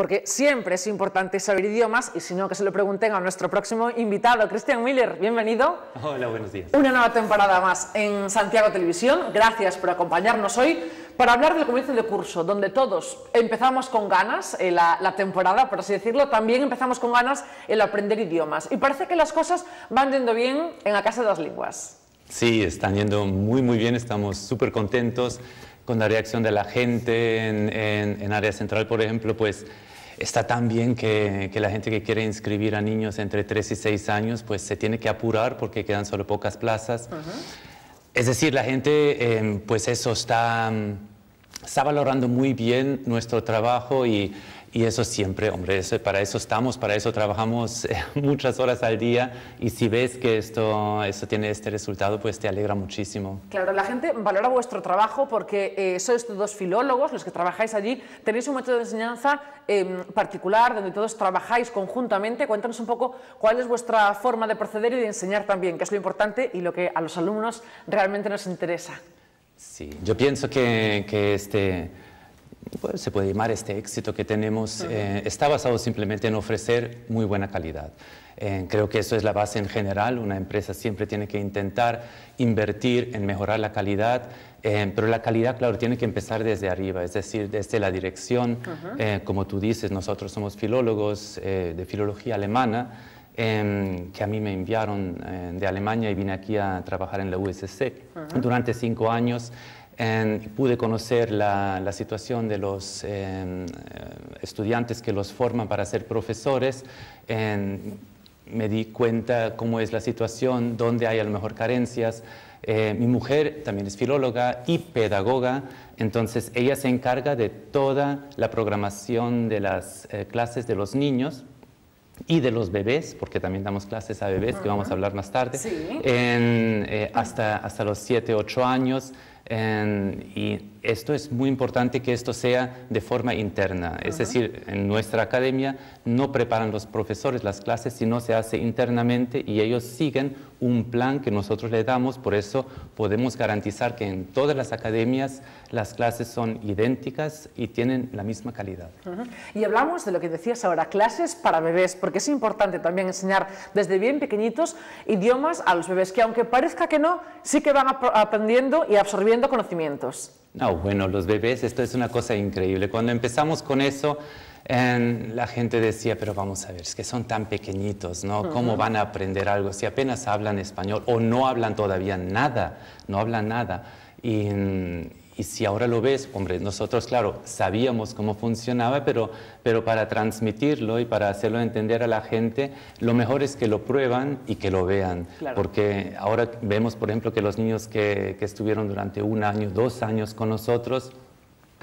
porque siempre es importante saber idiomas y si no, que se lo pregunten a nuestro próximo invitado, Christian Miller. Bienvenido. Hola, buenos días. Una nueva temporada más en Santiago Televisión. Gracias por acompañarnos hoy para hablar del comienzo de curso, donde todos empezamos con ganas en la, la, temporada, por así decirlo, también empezamos con ganas el aprender idiomas. Y parece que las cosas van yendo bien en la Casa de las Lenguas. Sí, están yendo muy, muy bien, estamos súper contentos con la reacción de la gente en, en, área central, por ejemplo, pues está tan bien que, que, la gente que quiere inscribir a niños entre 3 y 6 años, pues se tiene que apurar porque quedan solo pocas plazas. Uh -huh. Es decir, la gente, eh, pues eso, está, está valorando muy bien nuestro trabajo y y eso siempre, hombre, eso, para eso estamos, para eso trabajamos eh, muchas horas al día y si ves que esto, esto tiene este resultado, pues te alegra muchísimo. Claro, la gente valora vuestro trabajo porque eh, sois dos filólogos, los que trabajáis allí, tenéis un método de enseñanza eh, particular donde todos trabajáis conjuntamente. Cuéntanos un poco cuál es vuestra forma de proceder y de enseñar también, que es lo importante y lo que a los alumnos realmente nos interesa. Sí, yo pienso que, que este pues, se puede llamar este éxito que tenemos, uh -huh. eh, está basado simplemente en ofrecer muy buena calidad. Eh, creo que eso es la base en general. Una empresa siempre tiene que intentar invertir en mejorar la calidad, eh, pero la calidad, claro, tiene que empezar desde arriba, es decir, desde la dirección. Uh -huh. como tú dices, nosotros somos filólogos de filología alemana, que a mí me enviaron de Alemania y vine aquí a trabajar en la USC uh -huh. durante cinco años. And pude conocer la, la situación de los eh, estudiantes que los forman para ser profesores. Me di cuenta cómo es la situación, dónde hay a lo mejor carencias. Eh, mi mujer también es filóloga y pedagoga, entonces ella se encarga de toda la programación de las eh, clases de los niños y de los bebés, porque también damos clases a bebés, uh -huh. que vamos a hablar más tarde, sí. en, eh, hasta, hasta los 7, 8 años. En, y esto es muy importante que esto sea de forma interna, es uh -huh. decir, en nuestra academia no preparan los profesores las clases, sino se hace internamente y ellos siguen un plan que nosotros le damos, por eso podemos garantizar que en todas las academias las clases son idénticas y tienen la misma calidad. Uh -huh. Y hablamos de lo que decías ahora, clases para bebés, porque es importante también enseñar desde bien pequeñitos idiomas a los bebés, que aunque parezca que no, sí que van aprendiendo y absorbiendo conocimientos. No, bueno, los bebés, esto es una cosa increíble. Cuando empezamos con eso, eh, la gente decía, pero vamos a ver, es que son tan pequeñitos, ¿no? Uh -huh. ¿Cómo van a aprender algo si apenas hablan español o no hablan todavía nada? No hablan nada. Y, y si ahora lo ves, hombre, nosotros, claro, sabíamos cómo funcionaba, pero, pero para transmitirlo y para hacerlo entender a la gente, lo mejor es que lo prueban y que lo vean. Claro. Porque ahora vemos, por ejemplo, que los niños que, que estuvieron durante un año, dos años con nosotros,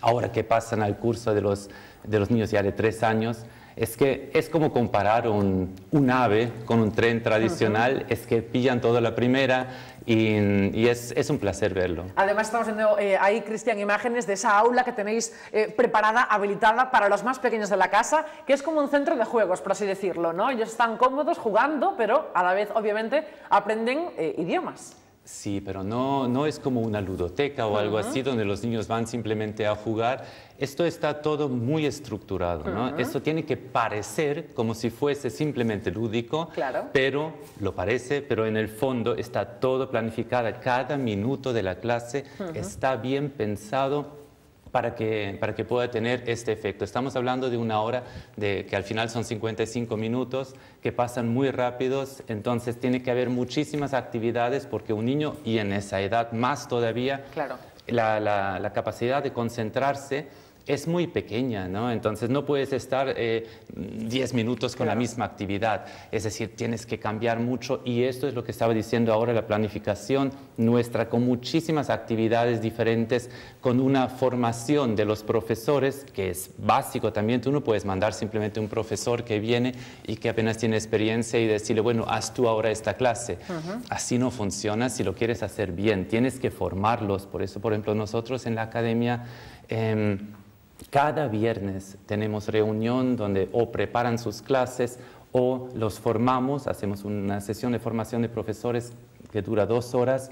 ahora que pasan al curso de los, de los niños ya de tres años, es que es como comparar un, un ave con un tren tradicional, uh -huh. es que pillan todo la primera y, y es, es, un placer verlo. Además estamos viendo eh, ahí, Cristian, imágenes de esa aula que tenéis eh, preparada, habilitada para los más pequeños de la casa, que es como un centro de juegos, por así decirlo, ¿no? Ellos están cómodos jugando, pero a la vez, obviamente, aprenden eh, idiomas. Sí, pero no, no es como una ludoteca o algo uh -huh. así donde los niños van simplemente a jugar. Esto está todo muy estructurado. Uh -huh. Esto tiene que parecer como si fuese simplemente lúdico, claro. pero lo parece, pero en el fondo está todo planificado. Cada minuto de la clase uh -huh. está bien pensado para que, para que pueda tener este efecto. Estamos hablando de una hora de, que al final son 55 minutos, que pasan muy rápidos, entonces tiene que haber muchísimas actividades porque un niño, y en esa edad más todavía, claro. la, la, la capacidad de concentrarse es muy pequeña, ¿no? Entonces no puedes estar 10 eh, minutos con claro. la misma actividad. Es decir, tienes que cambiar mucho y esto es lo que estaba diciendo ahora la planificación nuestra, con muchísimas actividades diferentes, con una formación de los profesores, que es básico también. Tú no puedes mandar simplemente un profesor que viene y que apenas tiene experiencia y decirle, bueno, haz tú ahora esta clase. Uh -huh. Así no funciona si lo quieres hacer bien. Tienes que formarlos. Por eso, por ejemplo, nosotros en la academia... Eh, cada viernes tenemos reunión donde o preparan sus clases o los formamos, hacemos una sesión de formación de profesores que dura dos horas,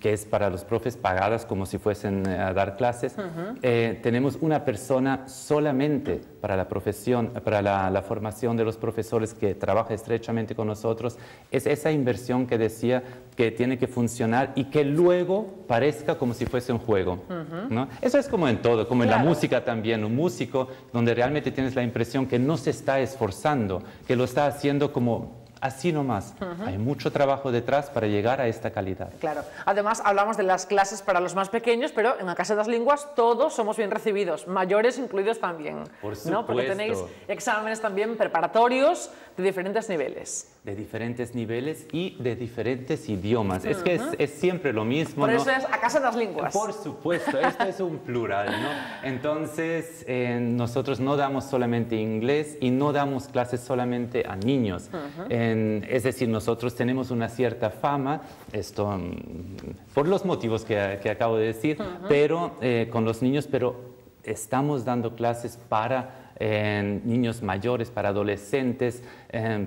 que es para los profes pagadas como si fuesen eh, a dar clases. Eh, tenemos una persona solamente para la profesión, para la, formación de los profesores que trabaja estrechamente con nosotros. Es esa inversión que decía que tiene que funcionar y que luego parezca como si fuese un juego. ¿no? Eso es como en todo, como en la música también. Un músico donde realmente tienes la impresión que no se está esforzando, que lo está haciendo como así nomás. Hay mucho trabajo detrás para llegar a esta calidad. Claro. Además, hablamos de las clases para los más pequeños, pero en la Casa de las Lenguas todos somos bien recibidos, mayores incluidos también. Por supuesto. Porque tenéis exámenes también preparatorios de diferentes niveles de diferentes niveles y de diferentes idiomas. Es que es, siempre lo mismo. Por eso es a casa de las lenguas. Por supuesto, esto es un plural, ¿no? Entonces, eh, nosotros no damos solamente inglés y no damos clases solamente a niños. es decir, nosotros tenemos una cierta fama, esto mm, por los motivos que, acabo de decir, pero eh, con los niños, pero estamos dando clases para niños mayores, para adolescentes,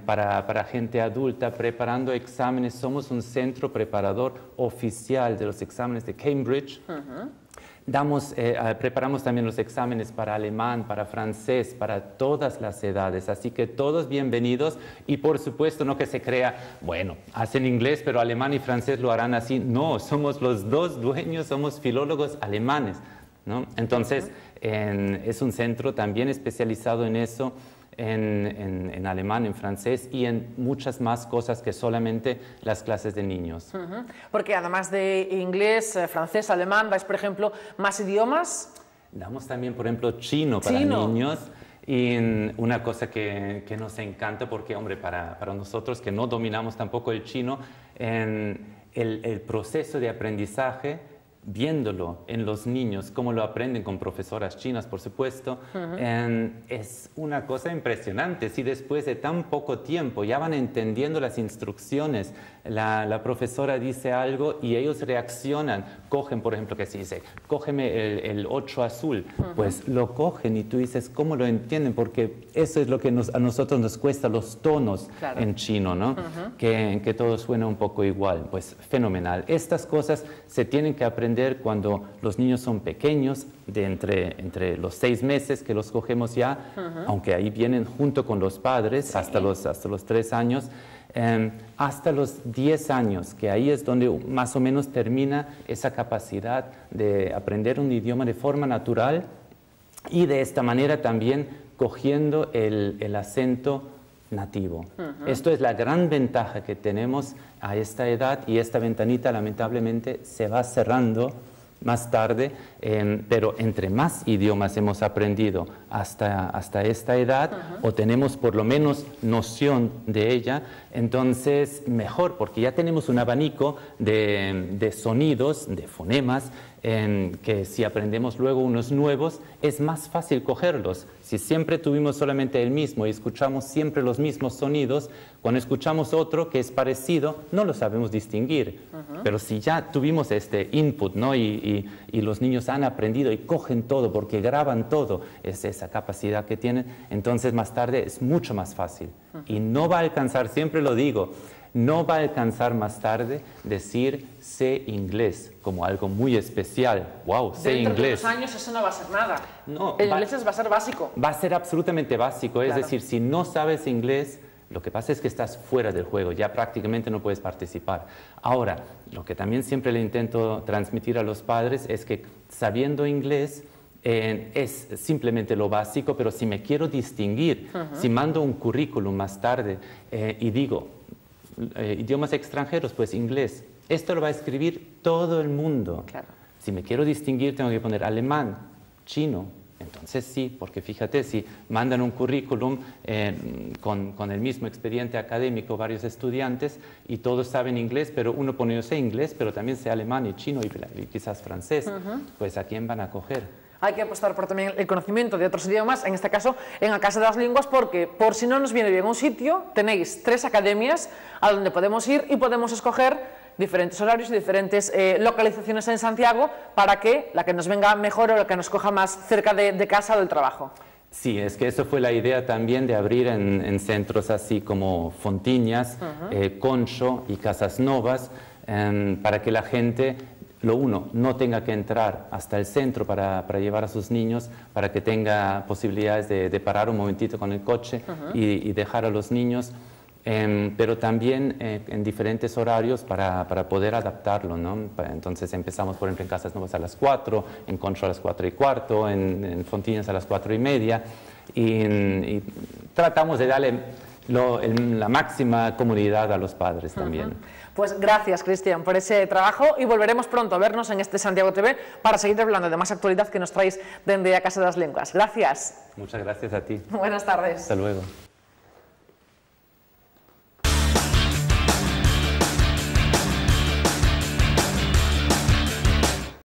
para, gente adulta, preparando exámenes. Somos un centro preparador oficial de los exámenes de Cambridge. Damos, eh, preparamos también los exámenes para alemán, para francés, para todas las edades. Así que todos bienvenidos y por supuesto no que se crea, bueno, hacen inglés, pero alemán y francés lo harán así. No, somos los dos dueños, somos filólogos alemanes. ¿No? Entonces, es un centro también especializado en eso, en, alemán, en francés y en muchas más cosas que solamente las clases de niños. Porque además de inglés, eh, francés, alemán, vais, por ejemplo, más idiomas. Damos también, por ejemplo, chino para niños. Y una cosa que, nos encanta, porque, hombre, para, nosotros que no dominamos tampoco el chino, en el proceso de aprendizaje viéndolo en los niños, cómo lo aprenden con profesoras chinas, por supuesto, es una cosa impresionante. Si después de tan poco tiempo ya van entendiendo las instrucciones, la, profesora dice algo y ellos reaccionan, cogen, por ejemplo, que se dice, cógeme el, 8 azul, pues lo cogen y tú dices, ¿cómo lo entienden? Porque eso es lo que a nosotros nos cuesta los tonos en chino, ¿no? que, que todo suena un poco igual. Pues fenomenal. Estas cosas se tienen que aprender cuando los niños son pequeños, de entre, entre los seis meses que los cogemos ya, aunque ahí vienen junto con los padres hasta, los, hasta los tres años, em, hasta los diez años, que ahí es donde más o menos termina esa capacidad de aprender un idioma de forma natural y de esta manera también cogiendo el, el acento nativo. Esto es la gran ventaja que tenemos a esta edad y esta ventanita lamentablemente se va cerrando más tarde, em, pero entre más idiomas hemos aprendido hasta, hasta esta edad o tenemos por lo menos noción de ella, entonces mejor, porque ya tenemos un abanico de, de sonidos, de fonemas, que si aprendemos luego unos nuevos, es más fácil cogerlos. Si siempre tuvimos solamente el mismo y escuchamos siempre los mismos sonidos, cuando escuchamos otro que es parecido, no lo sabemos distinguir. Pero si ya tuvimos este input ¿no? Y, y, los niños han aprendido y cogen todo porque graban todo, es esa capacidad que tienen, entonces más tarde es mucho más fácil. Y no va a alcanzar, siempre lo digo, no va a alcanzar más tarde decir sé inglés como algo muy especial. Wow, sé Dentro inglés. De unos años eso no va a ser nada. No, el inglés va a ser básico. Va a ser absolutamente básico. Es decir, si no sabes inglés, lo que pasa es que estás fuera del juego, ya prácticamente no puedes participar. Ahora, lo que también siempre le intento transmitir a los padres es que sabiendo inglés, eh, es simplemente lo básico, pero si me quiero distinguir, si mando un currículum más tarde eh, y digo, eh, idiomas extranjeros, pues inglés. Esto lo va a escribir todo el mundo. Si me quiero distinguir, tengo que poner alemán, chino. Entonces sí, porque fíjate, si mandan un currículum eh, con, con, el mismo expediente académico, varios estudiantes, y todos saben inglés, pero uno pone, yo sé inglés, pero también sé alemán y chino y, quizás francés, pues ¿a quién van a coger? Hay que apostar por también el conocimiento de otros idiomas, en este caso en la Casa de las Lenguas, porque por si no nos viene bien un sitio, tenéis tres academias a donde podemos ir y podemos escoger diferentes horarios y diferentes eh, localizaciones en Santiago para que la que nos venga mejor o la que nos coja más cerca de, de casa o del trabajo. Sí, es que eso fue la idea también de abrir en, centros así como Fontiñas, eh, Concho y Casas Novas, para que la gente, lo uno, no tenga que entrar hasta el centro para, llevar a sus niños, para que tenga posibilidades de, parar un momentito con el coche y, y dejar a los niños Em, pero también eh, en diferentes horarios para, para poder adaptarlo. ¿no? Entonces empezamos, por ejemplo, en Casas Nuevas a las 4, en Concho a las 4 y cuarto, en, en Fontinas a las 4 y media, y, tratamos de darle la máxima comunidad a los padres también. Pues gracias, Cristian, por ese trabajo y volveremos pronto a vernos en este Santiago TV para seguir hablando de más actualidad que nos traéis desde a Casa de las Lenguas. Gracias. Muchas gracias a ti. Buenas tardes. Hasta luego.